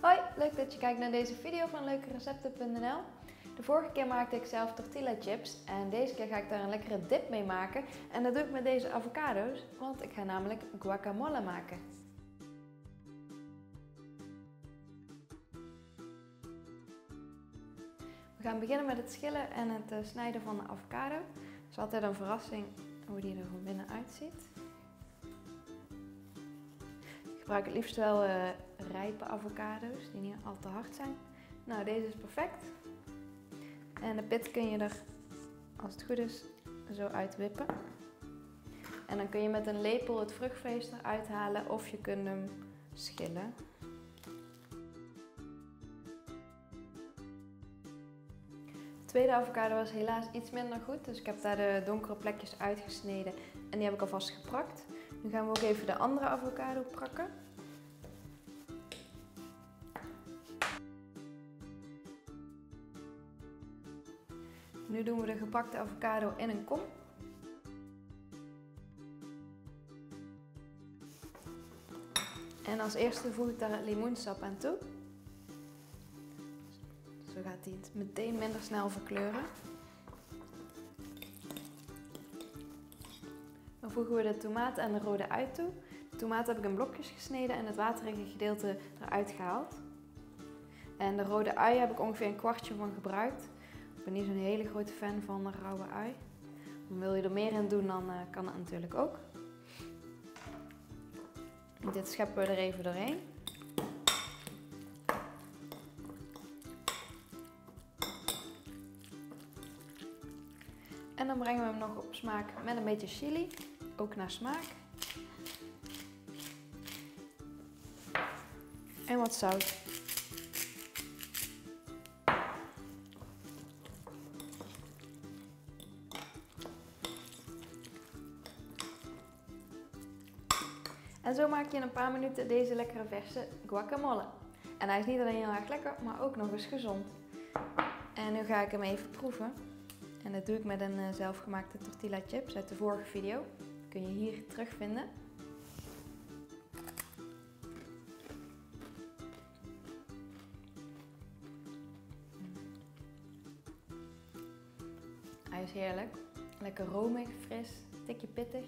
Hoi, leuk dat je kijkt naar deze video van leukerecepten.nl. De vorige keer maakte ik zelf tortilla chips en deze keer ga ik daar een lekkere dip mee maken. En dat doe ik met deze avocado's, want ik ga namelijk guacamole maken. We gaan beginnen met het schillen en het eh, snijden van de avocado. Het is altijd een verrassing hoe die er van binnen uitziet. Ik gebruik het liefst wel uh, rijpe avocado's die niet al te hard zijn. Nou, deze is perfect. En de pit kun je er, als het goed is, zo uitwippen. En dan kun je met een lepel het vruchtvlees eruit halen of je kunt hem schillen. De tweede avocado was helaas iets minder goed, dus ik heb daar de donkere plekjes uitgesneden en die heb ik alvast geprakt. Nu gaan we ook even de andere avocado prakken. Nu doen we de gepakte avocado in een kom. En als eerste voeg ik daar het limoensap aan toe. Zo gaat hij het meteen minder snel verkleuren. Dan voegen we de tomaat en de rode ui toe. De tomaat heb ik in blokjes gesneden en het waterige gedeelte eruit gehaald. En de rode ui heb ik ongeveer een kwartje van gebruikt. Ik ben niet zo'n hele grote fan van de rauwe ui. Wil je er meer in doen, dan uh, kan dat natuurlijk ook. Dit scheppen we er even doorheen. En dan brengen we hem nog op smaak met een beetje chili, ook naar smaak. En wat zout. En zo maak je in een paar minuten deze lekkere verse guacamole. En hij is niet alleen heel erg lekker, maar ook nog eens gezond. En nu ga ik hem even proeven. En dat doe ik met een eh, zelfgemaakte tortilla chips uit de vorige video. Kun je hier terugvinden. Hij is heerlijk. Lekker romig, fris, tikje pittig.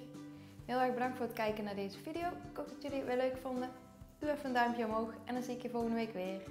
Heel erg bedankt voor het kijken naar deze video. Ik hoop dat jullie het weer leuk vonden. Doe even een duimpje omhoog en dan zie ik je volgende week weer.